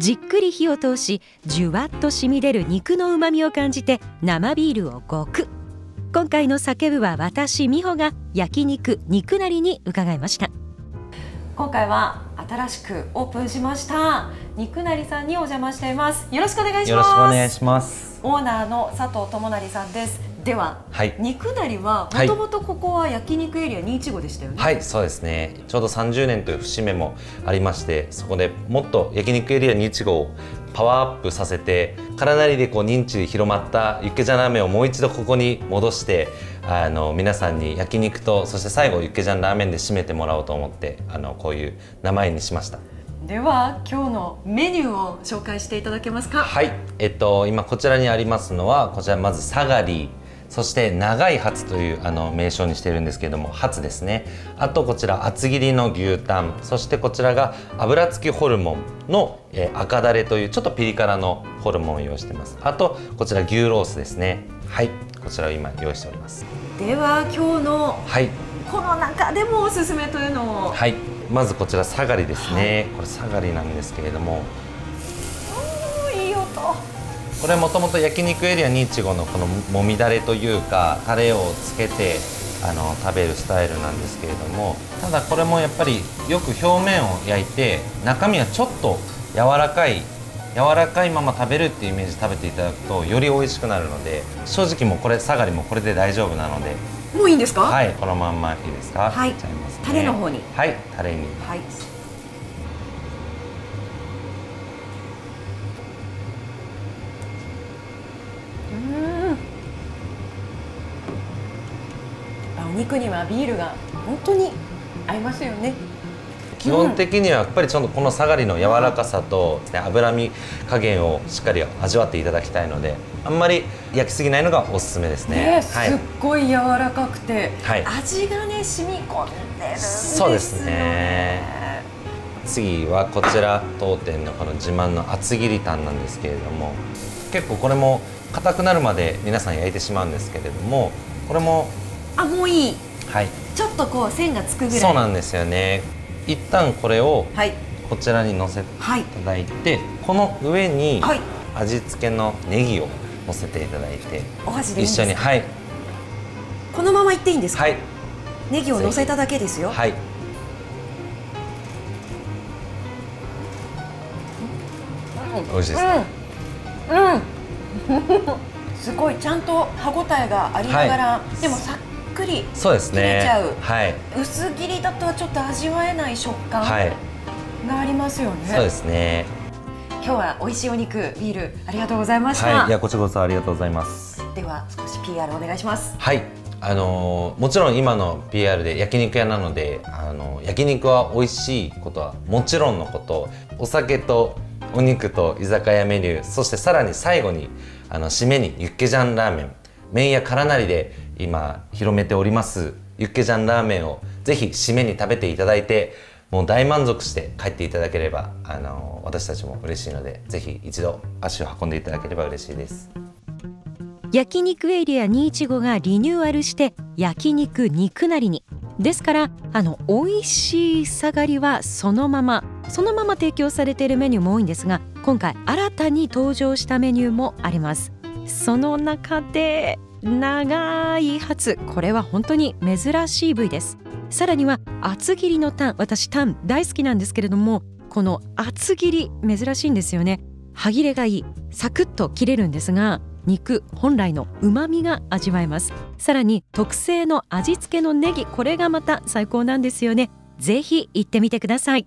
じっくり火を通しじゅわっと染み出る肉の旨味を感じて生ビールをごく。今回の叫ぶは私美穂が焼肉肉なりに伺いました。今回は新しくオープンしました。肉なりさんにお邪魔しています。よろしくお願いします。よろしくお願いします。オーナーの佐藤智成さんですでは、はい、肉なりはもともとここは焼肉エリア215でしたよね、はい、そうですね。ちょうど30年という節目もありましてそこでもっと焼肉エリア215をパワーアップさせて体なりでこう認知広まったユッケジャンラーメンをもう一度ここに戻してあの皆さんに焼肉とそして最後ユッケジャンラーメンで締めてもらおうと思ってあのこういう名前にしました。では今日のメニューを紹介していただけますか？はい。えっと今こちらにありますのはこちらまずサガリそして長いハツというあの名称にしているんですけれどもハツですね。あとこちら厚切りの牛タン。そしてこちらが油付きホルモンの、えー、赤だれというちょっとピリ辛のホルモンを用意してます。あとこちら牛ロースですね。はい。こちらを今用意しております。では今日の、はい、この中でもおすすめというのを。はい。まずこちらサガリですね、はい、これサガリなんですけれども。いい音これもともと焼肉エリア215のこのもみだれというかタレをつけてあの食べるスタイルなんですけれどもただこれもやっぱりよく表面を焼いて中身はちょっと柔らかい柔らかいまま食べるっていうイメージ食べていただくとより美味しくなるので正直もうこれ下がりもこれで大丈夫なので。もういいんですか？はいこのまんまいいですか？はい、ね、タレの方に。はいタレに。はい肉にはビールが本当に合いますよね。基本的にはやっぱりちょっとこの下がりの柔らかさと、ね、脂身加減をしっかり味わっていただきたいのであんまり焼きすぎないのがおすすめですね、ねはい、すっごい柔らかくて、はい、味がね染み込んでるんですそうですね。次はこちら当店のこの自慢の厚切りタンなんですけれども結構これも硬くなるまで皆さん焼いてしまうんですけれどもこれもあもういい。はい。ちょっとこう線がつくぐらい。そうなんですよね。一旦これをこちらに乗せていただいて、はい、この上に味付けのネギを乗せていただいて、お箸で一緒にはい。このままいっていいんですか？はい。ネギを乗せただけですよ。はい。美味しいですか？うん、うんすごいちゃんと歯ごたえがありながら、はい、でもさっくり切れちゃう、はい、薄切りだとはちょっと味わえない食感がありますよね、そうですね。今日は美味しいお肉ビールありがとうございました、はい、いやこちらこそありがとうございます。では少し PR お願いします。はい。あのー、もちろん今の PR で焼肉屋なので、あのー、焼肉は美味しいことはもちろんのことお酒とお肉と居酒屋メニューそしてさらに最後にあの締めにユッケジャンラーメン。麺や辛なりで今広めておりますユッケジャンラーメンをぜひ締めに食べていただいてもう大満足して帰っていただければあの私たちも嬉しいのでぜひ一度足を運んでいただければ嬉しいです。焼肉エリア215がリニューアルして焼肉肉なりに。ですからあの美味しい下がりはそのままそのまま提供されているメニューも多いんですが今回新たに登場したメニューもあります。その中で長いハツこれは本当に珍しい部位です。さらには厚切りのタン私タン大好きなんですけれどもこの厚切り珍しいんですよね。歯切れがいい。サクッと切れるんですが肉本来の旨味が味わえます。さらに特製の味付けのネギこれがまた最高なんですよね。ぜひ行ってみてください。